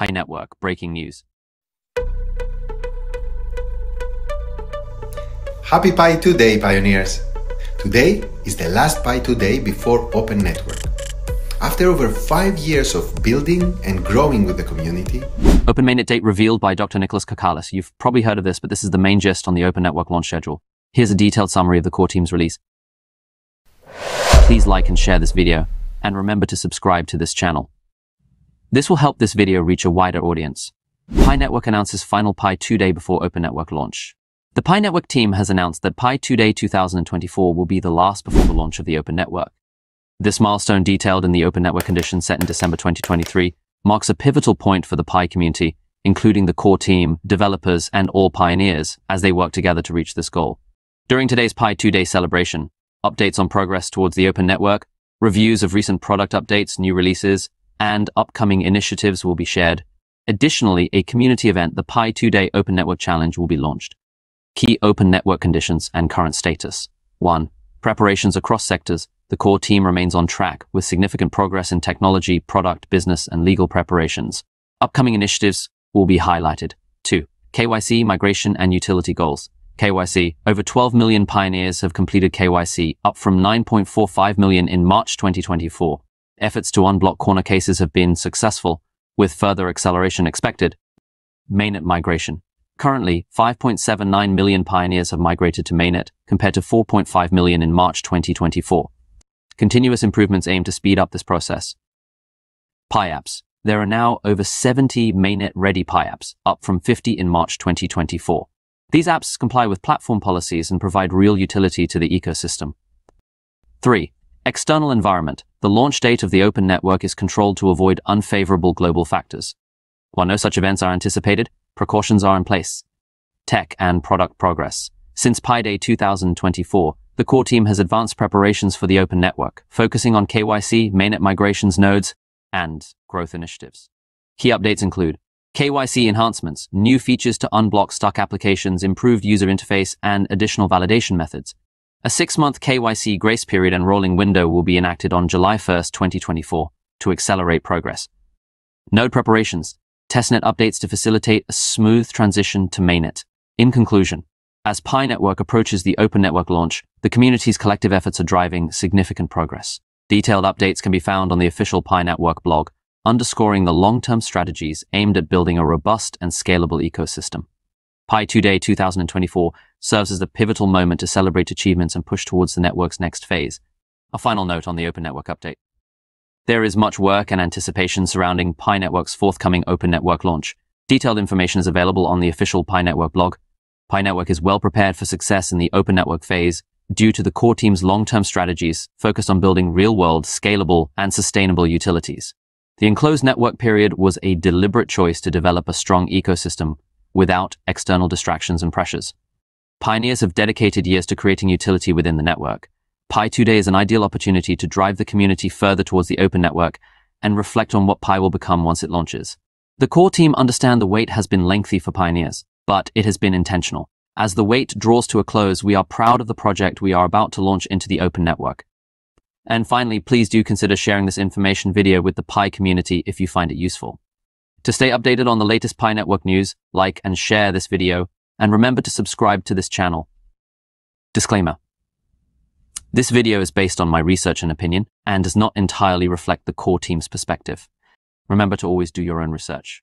Pi Network breaking news. Happy Pi 2 Day, pioneers! Today is the last Pi 2 Day before Open Network. After over five years of building and growing with the community, Open mainnet date revealed by Dr. Nicolas Kokkalis. You've probably heard of this, but this is the main gist on the Open Network launch schedule. Here's a detailed summary of the core team's release. Please like and share this video, and remember to subscribe to this channel. This will help this video reach a wider audience. Pi Network announces final Pi 2 day before Open Network launch. The Pi Network team has announced that Pi 2 Day 2024 will be the last before the launch of the Open Network. This milestone detailed in the Open Network conditions set in December 2023 marks a pivotal point for the Pi community, including the core team, developers, and all pioneers as they work together to reach this goal. During today's Pi 2 Day celebration, updates on progress towards the Open Network, reviews of recent product updates, new releases, and upcoming initiatives will be shared. Additionally, a community event, the Pi 2 Day Open Network Challenge, will be launched. Key open network conditions and current status. 1. Preparations across sectors. The core team remains on track with significant progress in technology, product, business, and legal preparations. Upcoming initiatives will be highlighted. 2. KYC, migration, and utility goals. KYC. Over 12 million pioneers have completed KYC, up from 9.45 million in March 2024. Efforts to unblock corner cases have been successful, with further acceleration expected. Mainnet migration. Currently, 5.79 million pioneers have migrated to mainnet, compared to 4.5 million in March 2024. Continuous improvements aim to speed up this process. Pi apps. There are now over 70 mainnet-ready Pi apps, up from 50 in March 2024. These apps comply with platform policies and provide real utility to the ecosystem. 3. External environment. The launch date of the open network is controlled to avoid unfavorable global factors. While no such events are anticipated, precautions are in place. Tech and product progress. Since Pi Day 2024, the core team has advanced preparations for the open network, focusing on KYC, mainnet migrations nodes, and growth initiatives. Key updates include KYC enhancements, new features to unblock stuck applications, improved user interface, and additional validation methods. A six-month KYC grace period and rolling window will be enacted on July 1, 2024, to accelerate progress. Node preparations, testnet updates to facilitate a smooth transition to mainnet. In conclusion, as Pi Network approaches the open network launch, the community's collective efforts are driving significant progress. Detailed updates can be found on the official Pi Network blog, underscoring the long-term strategies aimed at building a robust and scalable ecosystem. Pi 2 Day 2024 serves as the pivotal moment to celebrate achievements and push towards the network's next phase. A final note on the Open Network update. There is much work and anticipation surrounding Pi Network's forthcoming Open Network launch. Detailed information is available on the official Pi Network blog. Pi Network is well prepared for success in the Open Network phase due to the core team's long-term strategies focused on building real-world, scalable, and sustainable utilities. The enclosed network period was a deliberate choice to develop a strong ecosystem without external distractions and pressures. Pioneers have dedicated years to creating utility within the network. Pi 2 Day is an ideal opportunity to drive the community further towards the open network and reflect on what Pi will become once it launches. The core team understand the wait has been lengthy for pioneers, but it has been intentional. As the wait draws to a close, we are proud of the project we are about to launch into the open network. And finally, please do consider sharing this information video with the Pi community if you find it useful. To stay updated on the latest Pi Network news, like and share this video, and remember to subscribe to this channel. Disclaimer. This video is based on my research and opinion and does not entirely reflect the core team's perspective. Remember to always do your own research.